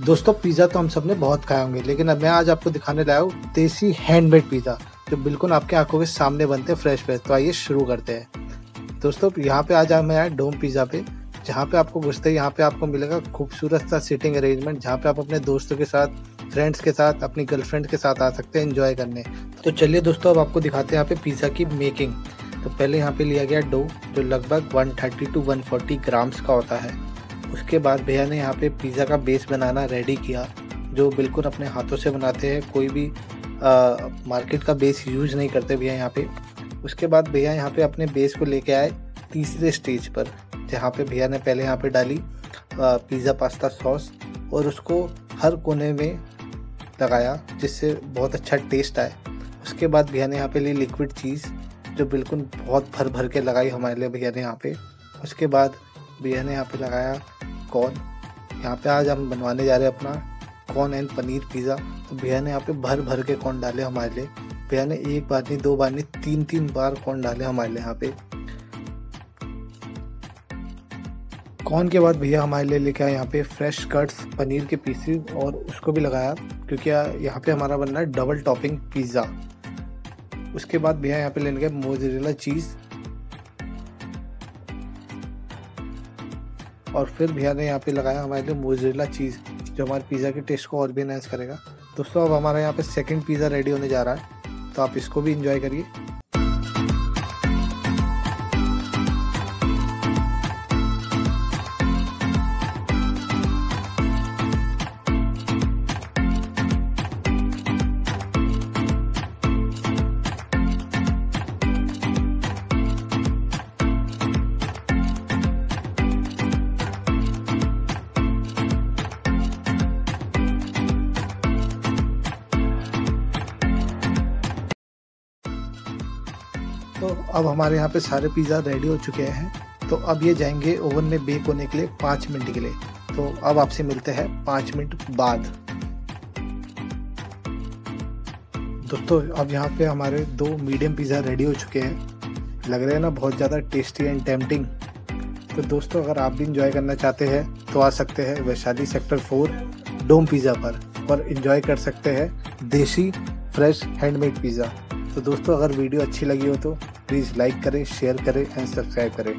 दोस्तों पिज़्ज़ा तो हम सबने बहुत खाए होंगे, लेकिन अब मैं आज आपको दिखाने लाया हूँ देसी हैंडमेड पिज़्ज़ा जो बिल्कुल आपके आँखों के सामने बनते हैं फ्रेश फ्रेश तो आइए शुरू करते हैं। दोस्तों, यहाँ पे आज मैं आया डोम पिज़्ज़ा पे, जहाँ पे आपको घुसते हैं यहाँ पे आपको मिलेगा खूबसूरत सा सिटिंग अरेंजमेंट जहाँ पे आप अपने दोस्तों के साथ फ्रेंड्स के साथ, अपनी गर्लफ्रेंड के साथ आ सकते हैं एंजॉय करने। तो चलिए दोस्तों, अब आपको दिखाते हैं यहाँ पे पिज़्ज़ा की मेकिंग तो पहले यहाँ पे लिया गया डो जो लगभग 130 टू 140 ग्राम्स का होता है। उसके बाद भैया ने यहाँ पे पिज़्ज़ा का बेस बनाना रेडी किया जो बिल्कुल अपने हाथों से बनाते हैं। कोई भी आ, मार्केट का बेस यूज़ नहीं करते भैया यहाँ पे। उसके बाद भैया यहाँ पे अपने बेस को लेके आए तीसरे स्टेज पर जहाँ पे भैया ने पहले यहाँ पे डाली पिज़्ज़ा पास्ता सॉस और उसको हर कोने में लगाया जिससे बहुत अच्छा टेस्ट आए। उसके बाद भैया ने यहाँ पे ली लिक्विड चीज़ जो बिल्कुल बहुत भर भर के लगाई हमारे लिए भैया ने यहाँ पे। उसके बाद भैया ने यहाँ पे लगाया कॉर्न यहाँ पे आज हम बनवाने जा रहे हैं अपना कॉर्न एंड पनीर पिज़्ज़ा। तो भैया ने यहाँ पे भर भर के कॉर्न डाले हमारे लिए। भैया ने एक बार नहीं, दो बार नहीं तीन तीन बार कॉर्न डाले हमारे लिए यहाँ पे। कॉर्न के बाद भैया हमारे लिए लेके आए यहाँ पे फ्रेश कट्स, पनीर के पीसेस और उसको भी लगाया, क्योंकि यहाँ पे हमारा बनना है डबल टॉपिंग पिज़्ज़ा। उसके बाद भैया यहाँ पे लेने गए मोजरेला चीज़। और फिर भैया ने यहाँ पे लगाया हमारे लिए मोजरेला चीज़, जो हमारे पिज़्ज़ा के टेस्ट को और भी इनहेंस करेगा। दोस्तों, अब हमारा यहाँ पे सेकंड पिज़्ज़ा रेडी होने जा रहा है तो आप इसको भी इंजॉय करिए। तो अब हमारे यहाँ पे सारे पिज़्ज़ा रेडी हो चुके हैं। तो अब ये जाएँगे ओवन में बेक होने के लिए पाँच मिनट के लिए। तो अब आपसे मिलते हैं पाँच मिनट बाद। दोस्तों, अब यहाँ पे हमारे दो मीडियम पिज़्ज़ा रेडी हो चुके हैं। लग रहे हैं ना बहुत ज़्यादा टेस्टी एंड टेम्पटिंग तो दोस्तों, अगर आप भी इंजॉय करना चाहते हैं तो आ सकते हैं Vaishali sector four dome pizza पर। और इंजॉय कर सकते हैं देसी फ्रेश हैंडमेड पिज़्ज़ा तो दोस्तों, अगर वीडियो अच्छी लगी हो तो प्लीज़ लाइक करें, शेयर करें एंड सब्सक्राइब करें।